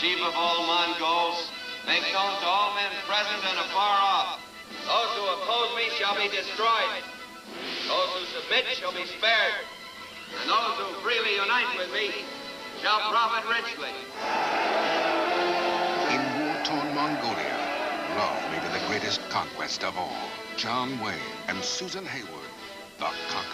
chief of all Mongols, make known to all men present and afar off. Those who oppose me shall be destroyed. Those who submit shall be spared. And those who freely unite with me shall profit richly. In war-torn Mongolia, love may be the greatest conquest of all. John Wayne and Susan Hayward, the Conqueror.